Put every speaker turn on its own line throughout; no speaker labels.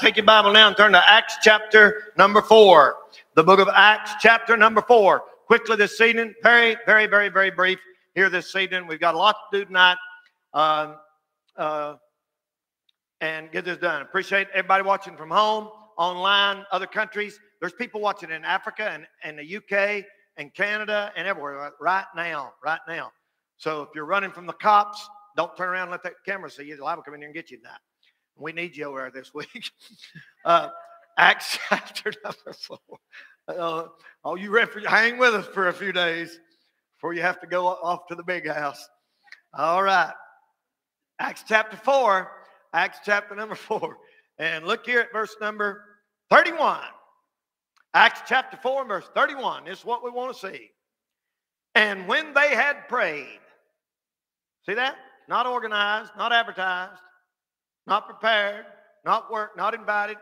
take your Bible now and turn to Acts chapter number four. The book of Acts chapter number four. Quickly this evening, very, very, very, very brief here this evening. We've got a lot to do tonight. Um, uh, and get this done. Appreciate everybody watching from home, online, other countries. There's people watching in Africa and, and the UK and Canada and everywhere right now, right now. So if you're running from the cops, don't turn around and let that camera see you. The live will come in here and get you tonight. We need you there this week. uh, Acts chapter number four. Uh, all you refugees, hang with us for a few days before you have to go off to the big house. All right. Acts chapter four. Acts chapter number four. And look here at verse number 31. Acts chapter 4, verse 31. This is what we want to see. And when they had prayed, see that? Not organized, not advertised, not prepared, not worked, not invited.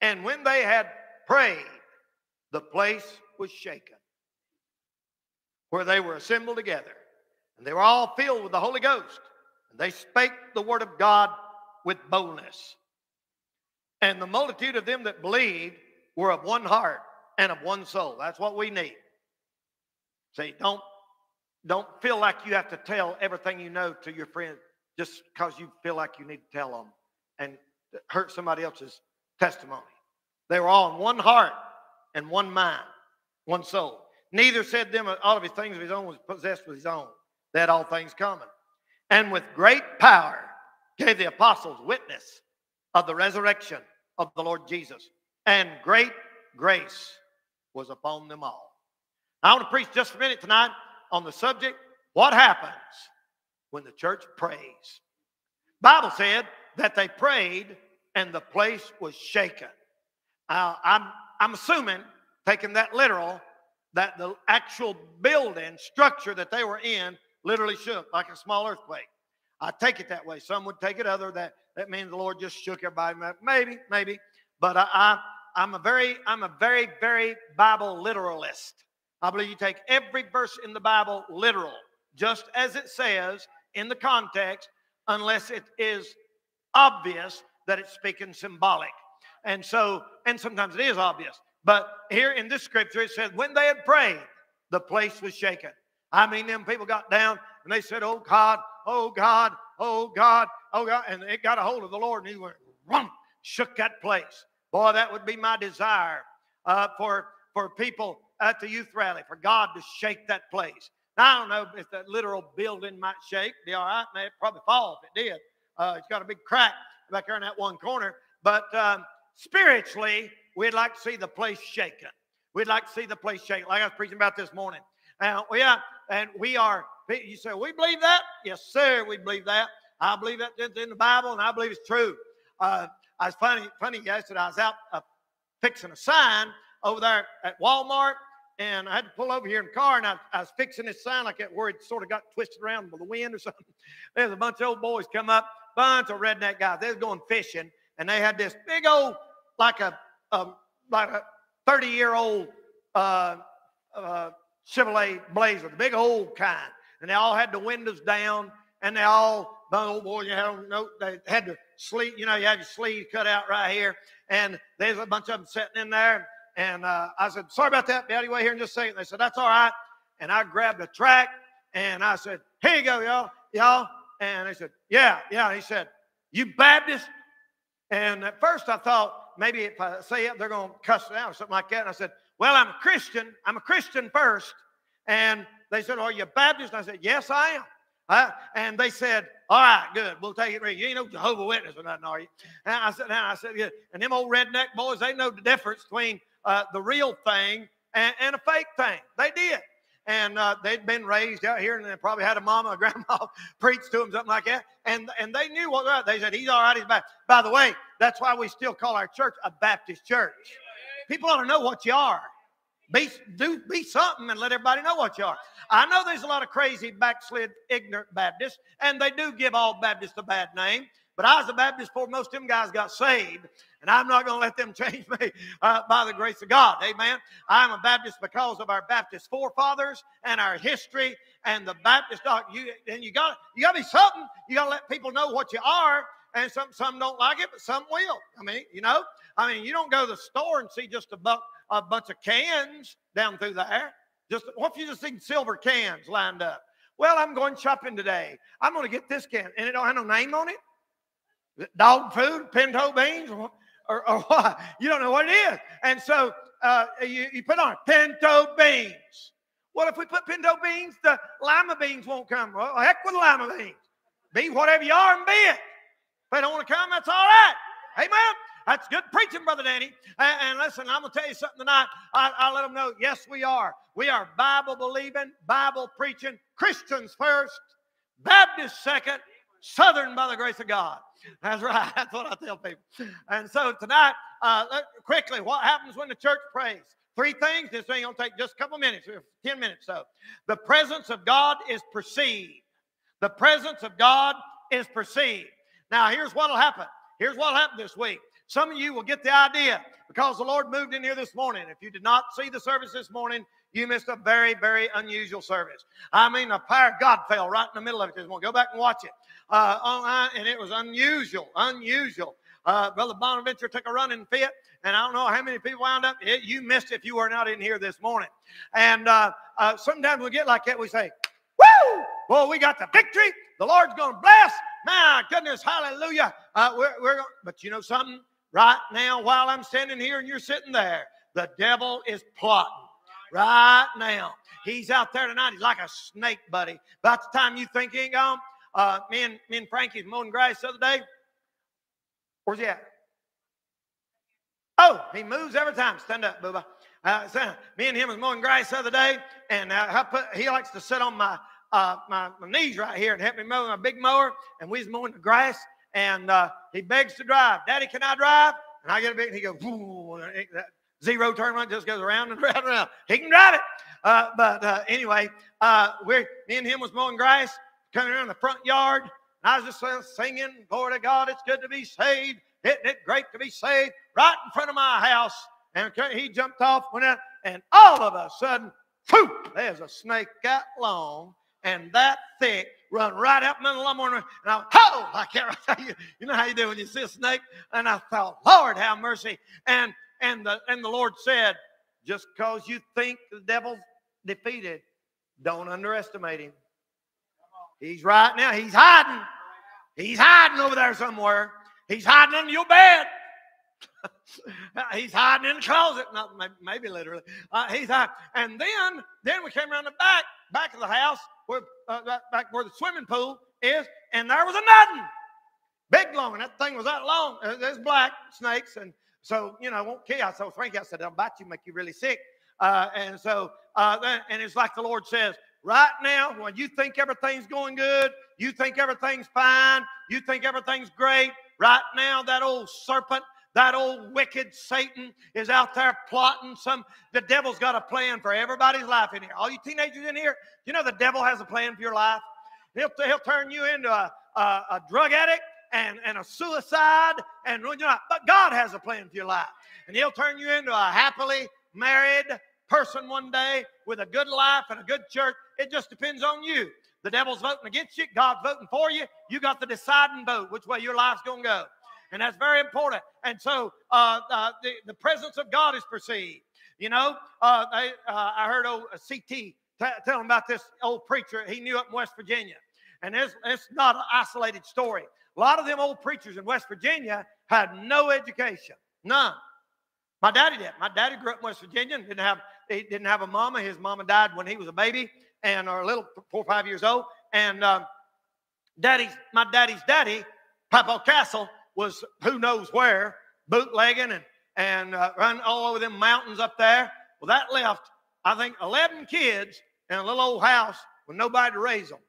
And when they had prayed, the place was shaken where they were assembled together. And they were all filled with the Holy Ghost. And they spake the word of God with boldness. And the multitude of them that believed were of one heart and of one soul. That's what we need. See, don't don't feel like you have to tell everything you know to your friends just because you feel like you need to tell them and hurt somebody else's testimony. They were all in one heart and one mind, one soul. Neither said them all of his things of his own was possessed with his own. They had all things common. And with great power gave the apostles witness of the resurrection of the Lord Jesus. And great grace was upon them all. I want to preach just a minute tonight on the subject what happens when the church prays. Bible said that they prayed and the place was shaken. Uh, I'm, I'm assuming, taking that literal, that the actual building structure that they were in literally shook like a small earthquake. I take it that way. Some would take it other that that means the Lord just shook everybody. Maybe, maybe, but I, I I'm a very I'm a very very Bible literalist. I believe you take every verse in the Bible literal, just as it says in the context, unless it is obvious that it's speaking symbolic. And so, and sometimes it is obvious. But here in this scripture, it says, when they had prayed, the place was shaken. I mean, them people got down and they said, Oh God, oh God, oh God, oh God. And it got a hold of the Lord and he went, Rum, shook that place. Boy, that would be my desire uh, for, for people at the youth rally, for God to shake that place. Now, I don't know if that literal building might shake. Be all right. May it probably fall if it did. Uh, it's got a big crack back there in that one corner. But um, spiritually, we'd like to see the place shaken. We'd like to see the place shaken, like I was preaching about this morning. We are, and we are. You say we believe that? Yes, sir. We believe that. I believe that in the Bible, and I believe it's true. Uh, I was funny, funny yesterday. I was out uh, fixing a sign over there at Walmart, and I had to pull over here in the car, and I, I was fixing this sign like that where it sort of got twisted around by the wind or something. There's a bunch of old boys come up, bunch of redneck guys. They was going fishing, and they had this big old, like a, a like a 30 year old uh, uh, Chevrolet Blazer, the big old kind, and they all had the windows down, and they all, the old boy, you had no, they had to sleeve, you know, you had your sleeve cut out right here, and there's a bunch of them sitting in there. And uh, I said, sorry about that, Daddy, wait here in just a second. They said, that's all right. And I grabbed a track and I said, here you go, y'all, y'all. And they said, yeah, yeah. He said, you Baptist? And at first I thought maybe if I say it, they're going to cuss it out or something like that. And I said, well, I'm a Christian. I'm a Christian first. And they said, are you Baptist? And I said, yes, I am. Uh, and they said, all right, good. We'll take it. You ain't no Jehovah Witness or nothing, are you? And I said, and I said, yeah. And them old redneck boys, they know the difference between uh, the real thing and, and, a fake thing. They did. And uh, they'd been raised out here, and they probably had a mama or grandma preach to them, something like that. And and they knew what. They said, He's all right, he's back. By the way, that's why we still call our church a Baptist church. People ought to know what you are. Be, do, be something and let everybody know what you are. I know there's a lot of crazy, backslid, ignorant Baptists, and they do give all Baptists a bad name. But I was a Baptist before most of them guys got saved, and I'm not going to let them change me uh, by the grace of God. Amen. I'm a Baptist because of our Baptist forefathers and our history and the Baptist. You and you got you got to be something. You got to let people know what you are. and some some don't like it, but some will. I mean, you know, I mean, you don't go to the store and see just a, bu- a bunch of cans down through there. Just what if you just see silver cans lined up? Well, I'm going shopping today. I'm going to get this can, and it don't have no name on it. Dog food, pinto beans, or, or, what? You don't know what it is. And so uh, you, you put on pinto beans. Well, if we put pinto beans, the lima beans won't come. Well, heck with lima beans. Be whatever you are and be it. If they don't want to come, that's all right. Amen. That's good preaching, Brother Danny. And, and listen, I'm going to tell you something tonight. I, I let them know, yes, we are. We are Bible believing, Bible preaching, Christians first, Baptists second, Southern by the grace of God. That's right. That's what I tell people. And so tonight, uh, quickly, what happens when the church prays? Three things. This ain't gonna take just a couple minutes, 10 minutes. So the presence of God is perceived. The presence of God is perceived. Now, here's what'll happen. Here's what'll happen this week. Some of you will get the idea because the Lord moved in here this morning. If you did not see the service this morning, you missed a very, very unusual service. I mean, the power of God fell right in the middle of it this morning. Go back and watch it. Uh, online, and it was unusual, unusual. Uh, Brother Bonaventure took a running fit, and I don't know how many people wound up. It, you missed if you were not in here this morning. And uh, uh, sometimes we get like that. We say, "Woo! Well, we got the victory. The Lord's going to bless. My goodness, hallelujah." Uh, we're, we're but you know something? Right now, while I'm standing here and you're sitting there, the devil is plotting. Right now, he's out there tonight. He's like a snake, buddy. About the time you think he ain't gone, uh, me and me and Frankie's mowing grass the other day. Where's he at? Oh, he moves every time. Stand up, Booba. Uh, so me and him was mowing grass the other day, and uh, put, he likes to sit on my, uh, my, my knees right here and help me mow my big mower. And we was mowing the grass, and uh, he begs to drive. Daddy, can I drive? And I get a big, and he goes, zero turn on just goes around and around and around. He can drive it. Uh, but uh, anyway, we me and him was mowing grass, coming around the front yard. And I was just singing, Glory to God, it's good to be saved. Isn't it great to be saved? Right in front of my house. And he jumped off, went out, and all of a sudden, poof, there's a snake that long and that thick run right up in the lawnmower. And I, oh, I can't you. You know how you do when you see a snake? And I thought, Lord, have mercy. And and the and the Lord said, just because you think the devil's defeated, don't underestimate him. He's right now. He's hiding. He's hiding over there somewhere. He's hiding under your bed. he's hiding in the closet. Not maybe, literally. Uh, he's hiding. And then, then we came around the back, back of the house, where uh, back where the swimming pool is, and there was a nothing. Big long, and that thing was that long. Uh, there's black snakes, and so you know, I won't kill you. I So Frankie, I said, I'll bite you, make you really sick. Uh, and so, uh, and it's like the Lord says, Right now, when you think everything's going good, you think everything's fine, you think everything's great, right now, that old serpent, that old wicked Satan is out there plotting some. The devil's got a plan for everybody's life in here. All you teenagers in here, you know the devil has a plan for your life. He'll, he'll turn you into a, a, a drug addict and, and a suicide, and ruin you know, but God has a plan for your life. And he'll turn you into a happily married person one day with a good life and a good church. It just depends on you. The devil's voting against you, God's voting for you. You got the deciding vote which way your life's going to go. And that's very important. And so uh, uh, the, the presence of God is perceived. You know, uh, I, uh, I heard old uh, CT t- tell him about this old preacher he knew up in West Virginia. And it's, it's not an isolated story. A lot of them old preachers in West Virginia had no education, none. My daddy did. My daddy grew up in West Virginia and didn't have he didn't have a mama. His mama died when he was a baby and or a little four or five years old. And um, daddy's my daddy's daddy, Papa Castle, was who knows where, bootlegging and and uh, run all over them mountains up there. Well, that left I think 11 kids in a little old house with nobody to raise them,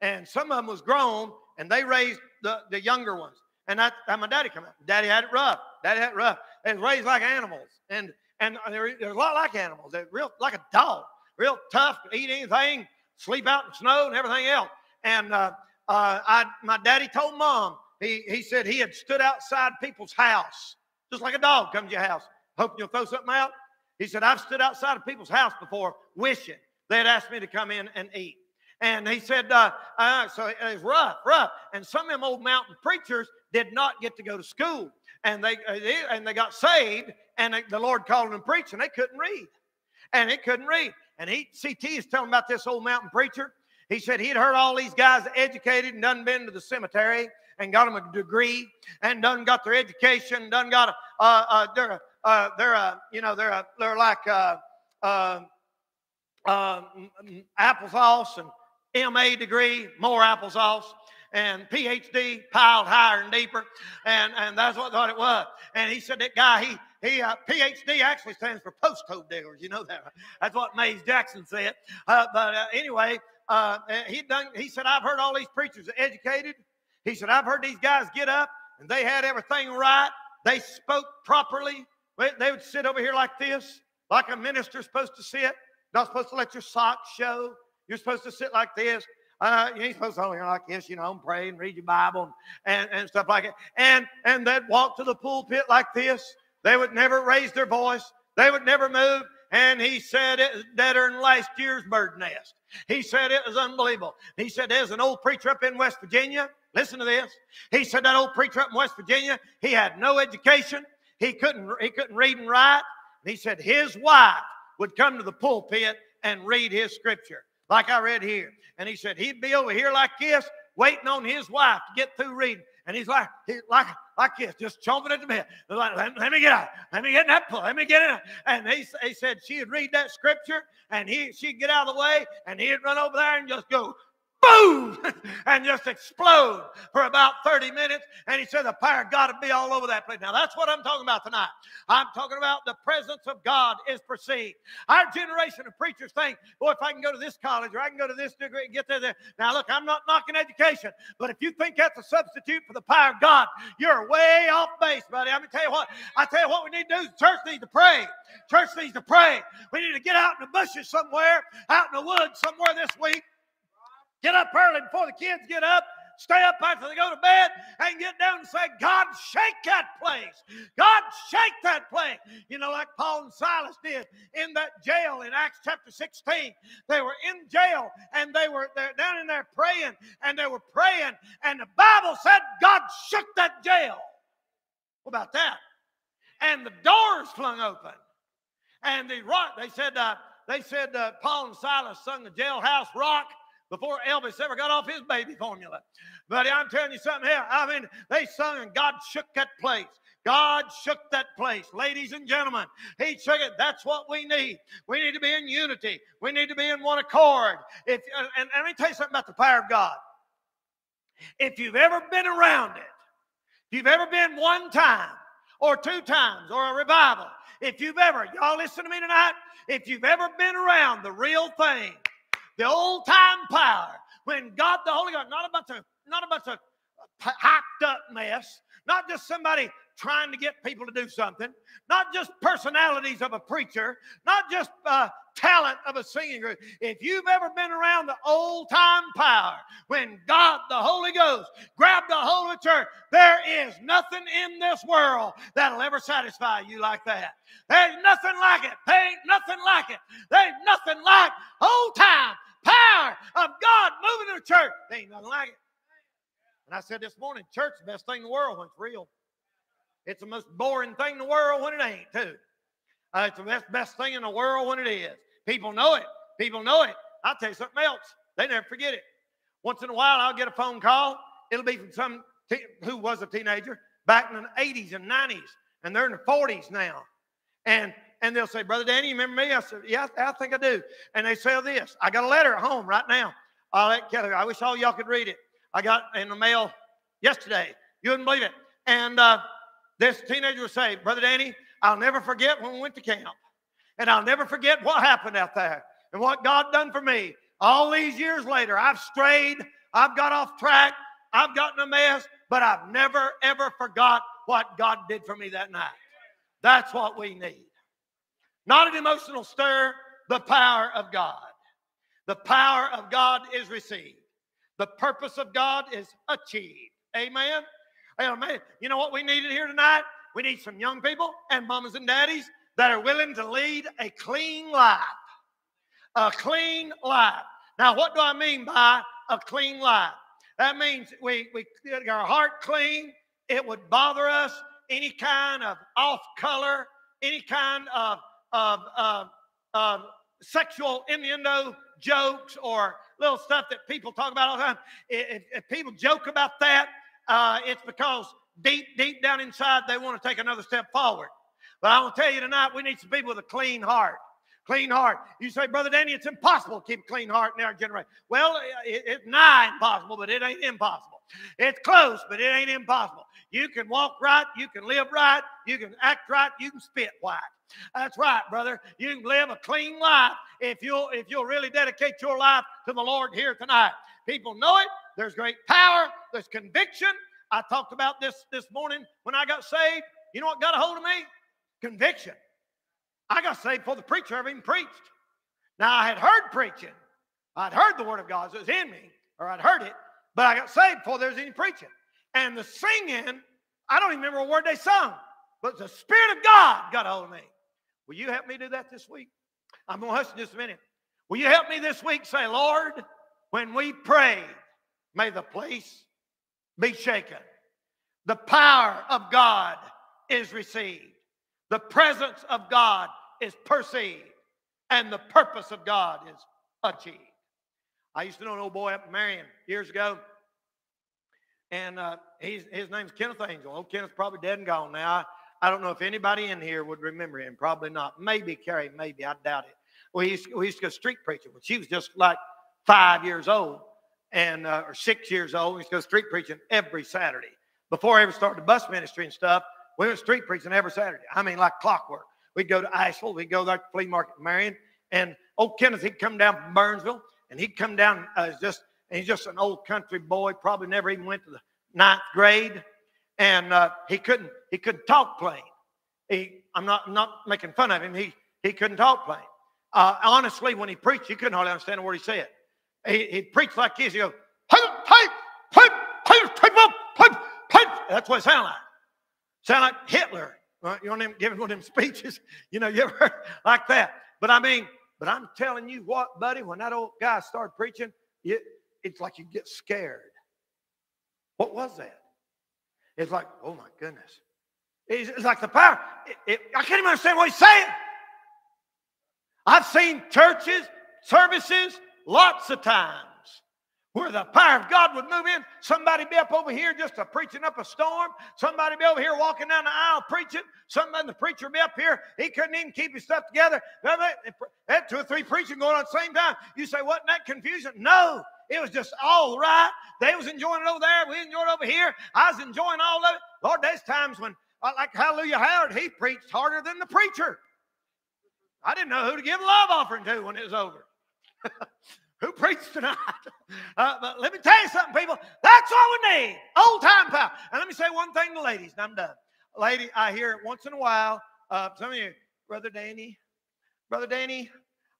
and some of them was grown and they raised the, the younger ones. And that, that my daddy come out. Daddy had it rough. Daddy had it rough. They was raised like animals, and and they're, they're a lot like animals. They're real like a dog, real tough, eat anything, sleep out in snow and everything else. And uh, uh, I, my daddy told mom, he, he said he had stood outside people's house, just like a dog comes to your house, hoping you'll throw something out. He said, I've stood outside of people's house before wishing they had asked me to come in and eat. And he said, uh, uh, so it was rough, rough. And some of them old mountain preachers did not get to go to school. And they, uh, they and they got saved, and they, the Lord called them preach, and they couldn't read. And they couldn't read. And he, CT is telling about this old mountain preacher. He said he'd heard all these guys educated and done been to the cemetery and got them a degree and done got their education, done got a, uh, uh, they're, uh, they're, a, you know, they're, a, they're like uh, uh, uh, applesauce and MA degree, more applesauce and PhD piled higher and deeper, and and that's what thought it was. And he said that guy he he uh, PhD actually stands for postcode diggers. You know that. That's what Maze Jackson said. Uh, but uh, anyway, uh, he done. He said I've heard all these preachers educated. He said I've heard these guys get up and they had everything right. They spoke properly. They would sit over here like this, like a minister's supposed to sit. Not supposed to let your socks show. You're supposed to sit like this. Uh, you ain't supposed to here like this, you know, and pray and read your Bible and, and stuff like that. And and they'd walk to the pulpit like this. They would never raise their voice. They would never move. And he said it was better than last year's bird nest. He said it was unbelievable. He said there's an old preacher up in West Virginia. Listen to this. He said that old preacher up in West Virginia, he had no education. He couldn't he couldn't read and write. And he said his wife would come to the pulpit and read his scripture like I read here. And he said he'd be over here like this, waiting on his wife to get through reading. And he's like, like, like this, just chomping at the bit. Like, let, let, me get out. Let me get in that pull. Let me get in. And he, he said she'd read that scripture and he she'd get out of the way and he'd run over there and just go, boom, and just explode for about 30 minutes. And he said the power of God would be all over that place. Now, that's what I'm talking about tonight. I'm talking about the presence of God is perceived. Our generation of preachers think, boy, if I can go to this college or I can go to this degree and get there, there. Now, look, I'm not knocking education, but if you think that's a substitute for the power of God, you're way off base, buddy. I'm going to tell you what, I tell you what we need to do is church needs to pray. Church needs to pray. We need to get out in the bushes somewhere, out in the woods somewhere this week Get up early before the kids get up. Stay up after they go to bed and get down and say, God, shake that place. God, shake that place. You know, like Paul and Silas did in that jail in Acts chapter 16. They were in jail and they were down in there praying and they were praying. And the Bible said God shook that jail. What about that? And the doors flung open. And the rock, they said, uh, they said uh, Paul and Silas sung the jailhouse rock before Elvis ever got off his baby formula. But I'm telling you something here. I mean, they sung and God shook that place. God shook that place. Ladies and gentlemen, He shook it. That's what we need. We need to be in unity. We need to be in one accord. If, and, and let me tell you something about the power of God. If you've ever been around it, if you've ever been one time or two times or a revival, if you've ever, y'all listen to me tonight, if you've ever been around the real thing, the old time power when God the Holy Ghost, not a bunch of not a bunch of hyped up mess, not just somebody trying to get people to do something, not just personalities of a preacher, not just uh, talent of a singing group. If you've ever been around the old time power, when God, the Holy Ghost, grabbed the whole church, there is nothing in this world that'll ever satisfy you like that. There's nothing like it. There ain't nothing like it. There's nothing like old time power of God moving in the church. There ain't nothing like it. And I said this morning, church the best thing in the world when it's real. It's the most boring thing in the world when it ain't, too. Uh, it's the best, best thing in the world when it is. People know it. People know it. I'll tell you something else. They never forget it. Once in a while, I'll get a phone call. It'll be from some who was a teenager back in the 80s and 90s, and they're in the 40s now. And and they'll say, Brother Danny, you remember me? I said, Yeah, I think I do. And they say this I got a letter at home right now. I'll let Kelly, I wish all y'all could read it. I got in the mail yesterday. You wouldn't believe it. And uh, this teenager would say, Brother Danny, I'll never forget when we went to camp. And I'll never forget what happened out there and what God done for me. All these years later, I've strayed, I've got off track, I've gotten a mess, but I've never, ever forgot what God did for me that night. That's what we need. Not an emotional stir, the power of God. The power of God is received. The purpose of God is achieved. Amen. Amen. You know what we needed here tonight? We need some young people and mamas and daddies that are willing to lead a clean life. A clean life. Now, what do I mean by a clean life? That means we, we get our heart clean. It would bother us any kind of off color, any kind of, of, of, of sexual innuendo jokes or little stuff that people talk about all the time. If, if people joke about that, uh, it's because deep, deep down inside they want to take another step forward. But I to tell you tonight, we need some people with a clean heart. Clean heart. You say, Brother Danny, it's impossible to keep a clean heart in our generation. Well, it, it's nigh impossible, but it ain't impossible. It's close, but it ain't impossible. You can walk right, you can live right, you can act right, you can spit white. That's right, brother. You can live a clean life if you'll if you'll really dedicate your life to the Lord here tonight. People know it. There's great power. There's conviction. I talked about this this morning when I got saved. You know what got a hold of me? Conviction. I got saved before the preacher ever even preached. Now I had heard preaching. I'd heard the word of God. It was in me, or I'd heard it, but I got saved before there was any preaching. And the singing, I don't even remember a word they sung, but the Spirit of God got a hold of me. Will you help me do that this week? I'm going to hush in just a minute. Will you help me this week say, Lord, when we pray, may the place be shaken. The power of God is received. The presence of God is perceived. And the purpose of God is achieved. I used to know an old boy up in Marion years ago. And uh, his name's Kenneth Angel. Old Kenneth's probably dead and gone now. I don't know if anybody in here would remember him. Probably not. Maybe Carrie, maybe. I doubt it. We used, we used to go street preaching when she was just like five years old and uh, or six years old. We used to go street preaching every Saturday. Before I ever started the bus ministry and stuff, we went street preaching every Saturday. I mean, like clockwork. We'd go to Asheville. We'd go there to flea market Marion. And old Kenneth, he'd come down from Burnsville and he'd come down uh, just, he's just an old country boy, probably never even went to the ninth grade and uh, he couldn't he couldn't talk plain. He I'm not not making fun of him. He he couldn't talk plain. Uh, honestly, when he preached, you couldn't hardly understand a word he said. He he preached like this. He go That's what it sounded like. Sound like Hitler. You know, them giving one of them speeches. You know, you ever heard like that. But I mean, but I'm telling you what, buddy, when that old guy started preaching, it, it's like you get scared. What was that? It's like, oh my goodness. It's, like the power. It, it, I can't even understand what he's saying. I've seen churches, services, lots of times where the power of God would move in. Somebody be up over here just a preaching up a storm. Somebody be over here walking down the aisle preaching. Somebody, the preacher be up here. He couldn't even keep his stuff together. Had two or three preaching going on at the same time. You say, wasn't that confusion? No. It was just all right. They was enjoying it over there. We enjoyed it over here. I was enjoying all of it. Lord, there's times when, uh, like Hallelujah Howard, he preached harder than the preacher. I didn't know who to give love offering to when it was over. who preached tonight? Uh, but let me tell you something, people. That's all we need. Old time power. And let me say one thing to ladies, and I'm done. Lady, I hear it once in a while. Uh, some of you, Brother Danny, Brother Danny,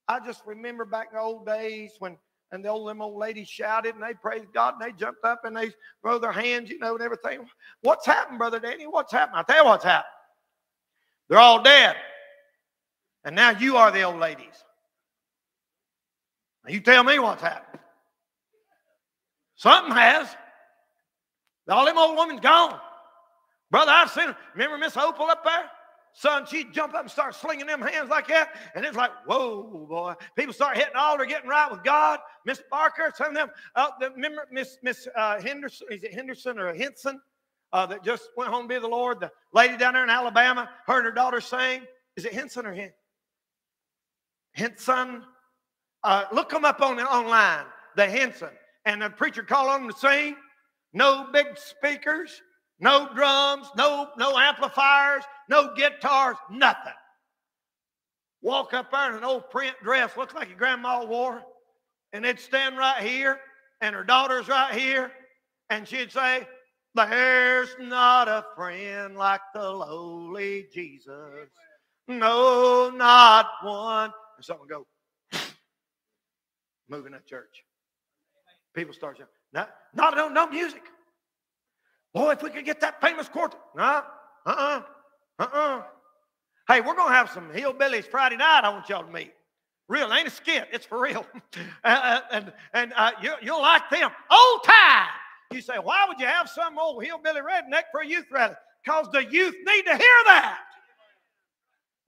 I just remember back in the old days when and the old them old ladies shouted and they praised God and they jumped up and they throw their hands, you know, and everything. What's happened, Brother Danny? What's happened? I'll tell you what's happened. They're all dead. And now you are the old ladies. Now you tell me what's happened. Something has. All them old women's gone. Brother, I've seen. Remember Miss Opal up there? Son, she'd jump up and start slinging them hands like that. And it's like, whoa, boy. People start hitting the altar, getting right with God. Miss Barker, some of them, uh, remember Miss Miss uh, Henderson, is it Henderson or Henson uh, that just went home to be the Lord? The lady down there in Alabama heard her daughter sing. Is it Henson or Hen? Henson? Uh, look them up on the online, the Henson. And the preacher called on them to sing. No big speakers, no drums, no, no amplifiers, no guitars, nothing. Walk up there in an old print dress, looks like your grandma wore, and they'd stand right here, and her daughter's right here, and she'd say, There's not a friend like the lowly Jesus. No, not one. And someone go, moving that church. People start saying, no, not no, no music. Boy, if we could get that famous quartet. No, uh-uh, uh-uh. Hey, we're going to have some hillbillies Friday night I want y'all to meet. Real, ain't a skit. It's for real. and and, and uh, you, you'll like them. Old time. You say, why would you have some old hillbilly redneck for a youth rally? Because the youth need to hear that.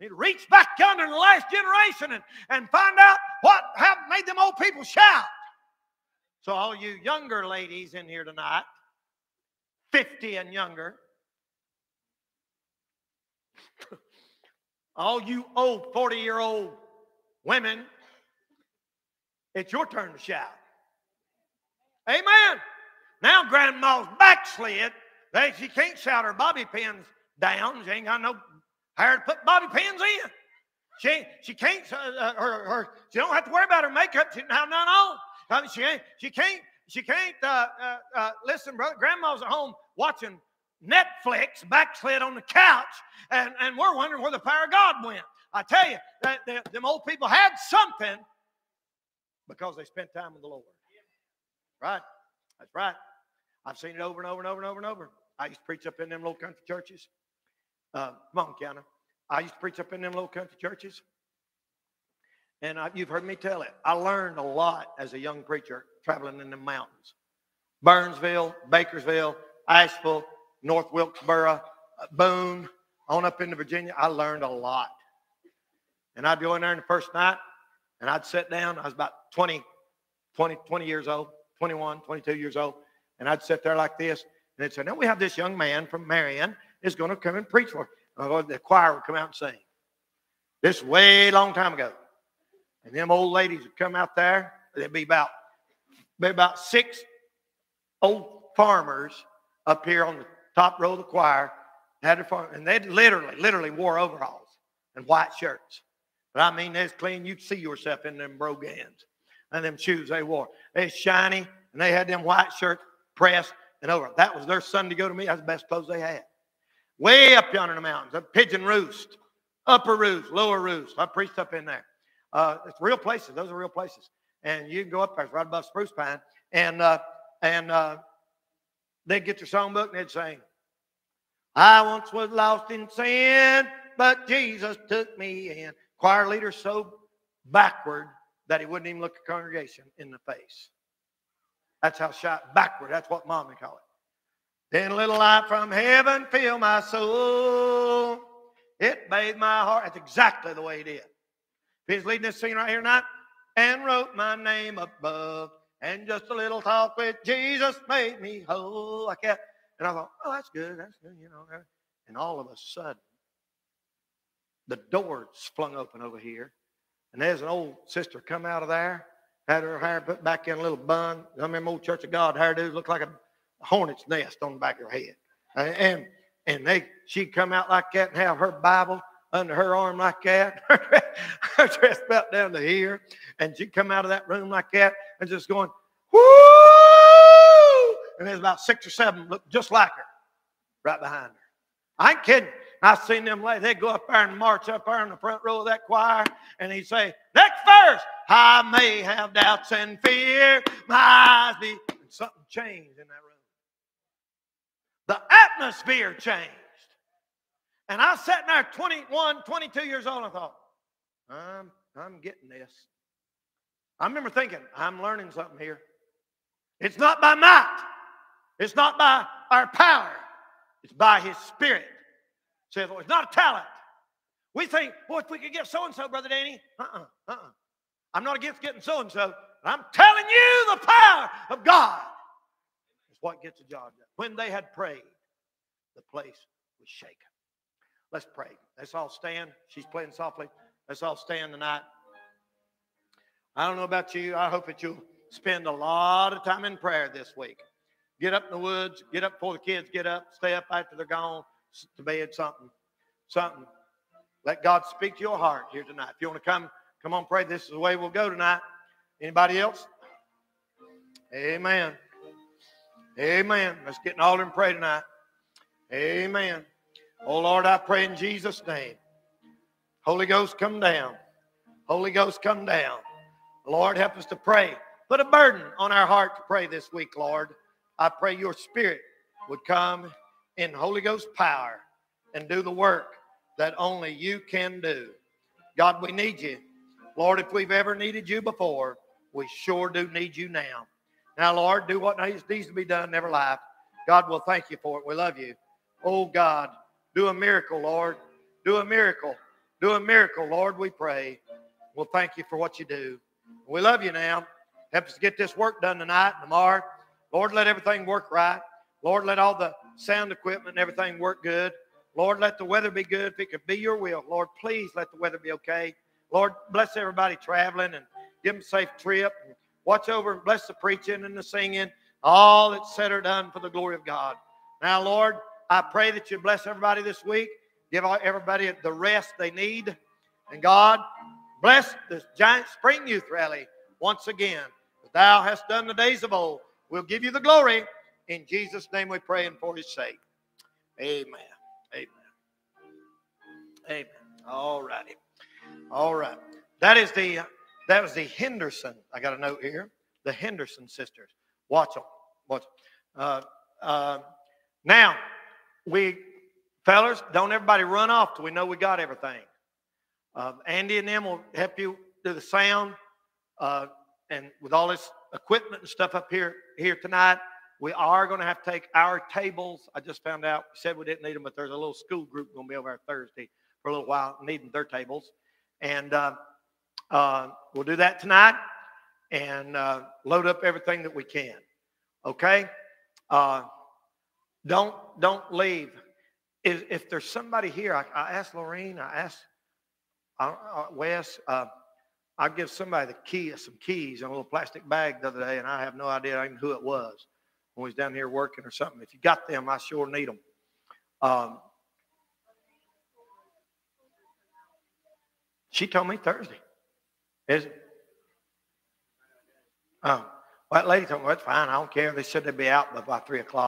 Need reach back yonder in the last generation and, and find out what have made them old people shout. So, all you younger ladies in here tonight, 50 and younger, all you old 40 year old women, it's your turn to shout. Amen. Now grandma's backslid. She can't shout her bobby pins down. She ain't got no hair to put bobby pins in. She, she can't, uh, uh, her, her, she don't have to worry about her makeup. She have none on. Mean, she, ain't, she can't, she can't, uh, uh, uh, listen, brother, grandma's at home watching Netflix, backslid on the couch, and, and we're wondering where the power of God went. I tell you, that, that them old people had something because they spent time with the Lord. Right? That's right. I've seen it over and over and over and over and over. I used to preach up in them little country churches. Uh, come on, Keanu. I used to preach up in them little country churches. And I, you've heard me tell it. I learned a lot as a young preacher traveling in the mountains. Burnsville, Bakersville, Asheville, North Wilkesboro, Boone, on up into Virginia. I learned a lot. And I'd go in there in the first night and I'd sit down. I was about 20, 20, 20 years old, 21, 22 years old. And I'd sit there like this. And they'd say, Now we have this young man from Marion is going to come and preach for us. The choir would come out and sing. This way long time ago. And them old ladies would come out there. There'd be about, be about six old farmers up here on the top row of the choir. Had farm, and they literally, literally wore overalls and white shirts. But I mean, they's clean. You'd see yourself in them brogans and them shoes they wore. They shiny, and they had them white shirts pressed and over. That was their Sunday go to me. That's the best clothes they had. Way up yonder in the mountains, a pigeon roost, upper roost, lower roost. I preached up in there. Uh, it's real places. Those are real places. And you can go up there, it's right above Spruce Pine, and uh, and uh, they'd get their songbook and they'd sing. I once was lost in sin, but Jesus took me in. Choir leader so backward that he wouldn't even look a congregation in the face. That's how shot backward. That's what mom would call it. Then a little light from heaven filled my soul. It bathed my heart. That's exactly the way he did. He's leading this scene right here tonight and wrote my name above. And just a little talk with Jesus made me whole like that. And I thought, oh, that's good. That's good, you know. And all of a sudden, the doors flung open over here. And there's an old sister come out of there, had her hair put back in a little bun. I remember old Church of God hairdos looked like a hornet's nest on the back of her head. And and they she'd come out like that and have her Bible under her arm like that, her dress belt down to here, and she'd come out of that room like that and just going, whoo! And there's about six or seven look just like her right behind her. I ain't kidding. I've seen them lay, they'd go up there and march up there in the front row of that choir, and he'd say, Next verse, I may have doubts and fear, my eyes be. And something changed in that room. The atmosphere changed. And I sitting there 21, 22 years old, and I thought, I'm, I'm getting this. I remember thinking, I'm learning something here. It's not by might, it's not by our power, it's by His Spirit. Say the Lord. It's not a talent. We think, well, if we could get so and so, Brother Danny, uh uh-uh, uh, uh I'm not against getting so and so. I'm telling you the power of God is what gets the job done. When they had prayed, the place was shaken. Let's pray. Let's all stand. She's playing softly. Let's all stand tonight. I don't know about you. I hope that you'll spend a lot of time in prayer this week. Get up in the woods. Get up before the kids get up. Stay up after they're gone to bed. Something. Something. Let God speak to your heart here tonight. If you want to come, come on, pray. This is the way we'll go tonight. Anybody else? Amen. Amen. Let's get an altar and pray tonight. Amen. Oh Lord, I pray in Jesus' name. Holy Ghost, come down. Holy Ghost, come down. Lord, help us to pray. Put a burden on our heart to pray this week, Lord. I pray your spirit would come in Holy Ghost power and do the work that only you can do. God, we need you. Lord, if we've ever needed you before, we sure do need you now. Now, Lord, do what needs to be done in life. God will thank you for it. We love you. Oh, God, do a miracle, Lord. Do a miracle. Do a miracle, Lord, we pray. We'll thank you for what you do. We love you now. Help us get this work done tonight and tomorrow. Lord, let everything work right. Lord, let all the sound equipment and everything work good. Lord, let the weather be good. If it could be your will, Lord, please let the weather be okay. Lord, bless everybody traveling and give them a safe trip. And Watch over and bless the preaching and the singing, all that's said or done for the glory of God. Now, Lord, I pray that you bless everybody this week. Give everybody the rest they need. And God, bless this giant spring youth rally once again. Thou hast done the days of old. We'll give you the glory. In Jesus' name we pray and for his sake. Amen. Amen. Amen. All righty. All right. That is the that was the Henderson. I got a note here. The Henderson sisters. Watch them. Watch them. Uh, uh, now, we fellas, don't everybody run off till we know we got everything. Uh, Andy and them will help you do the sound, uh, and with all this equipment and stuff up here here tonight, we are going to have to take our tables. I just found out. We said we didn't need them, but there's a little school group going to be over there Thursday for a little while needing their tables, and uh, uh, we'll do that tonight and uh, load up everything that we can. Okay? Uh, don't don't leave. If, if there's somebody here, I, I asked Lorraine, I asked uh, Wes, uh, I give somebody the key, some keys in a little plastic bag the other day, and I have no idea even who it was when was down here working or something. If you got them, I sure need them. Um, she told me Thursday. Is it? Oh, that lady told me, that's fine. I don't care. They said they'd be out by, by 3 o'clock.